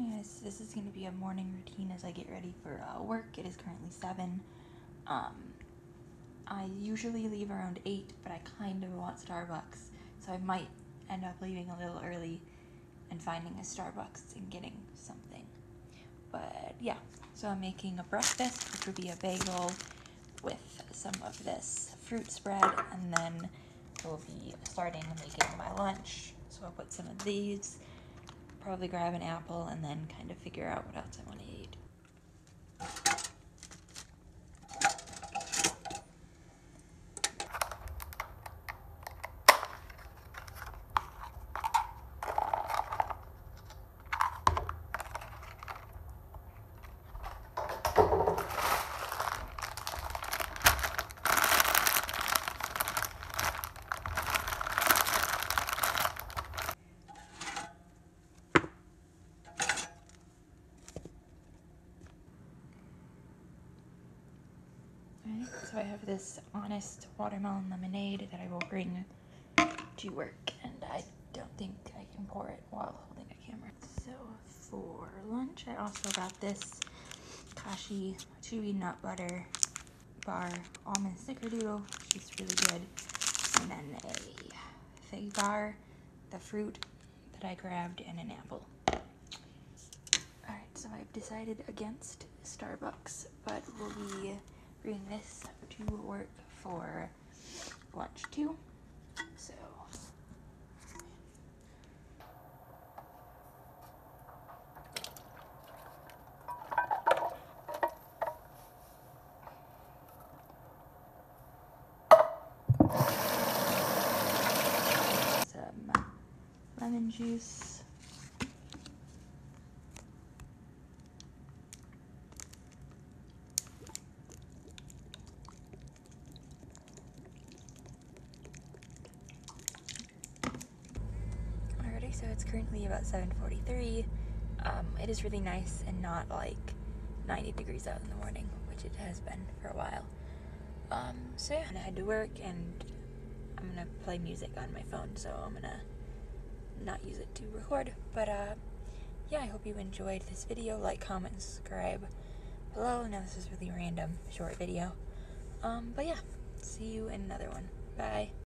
Anyways, this is going to be a morning routine as I get ready for uh, work. It is currently 7. Um, I usually leave around 8, but I kind of want Starbucks, so I might end up leaving a little early and finding a Starbucks and getting something. But yeah, so I'm making a breakfast, which would be a bagel with some of this fruit spread, and then we'll be starting making my lunch. So I'll put some of these probably grab an apple and then kind of figure out what else I want to eat. Alright, so I have this Honest watermelon lemonade that I will bring to work, and I don't think I can pour it while holding a camera. So for lunch, I also got this Kashi Chewy Nut Butter Bar Almond Snickerdoodle, which is really good, and then a fig bar, the fruit that I grabbed, and an apple. Alright, so I've decided against Starbucks, but we'll be bring this to work for lunch too. So some lemon juice. So it's currently about 7.43. Um, it is really nice and not like 90 degrees out in the morning, which it has been for a while. Um, so yeah, I had to work and I'm gonna play music on my phone, so I'm gonna not use it to record. But uh, yeah, I hope you enjoyed this video. Like, comment, subscribe below. Now this is really random, short video. Um, but yeah, see you in another one. Bye.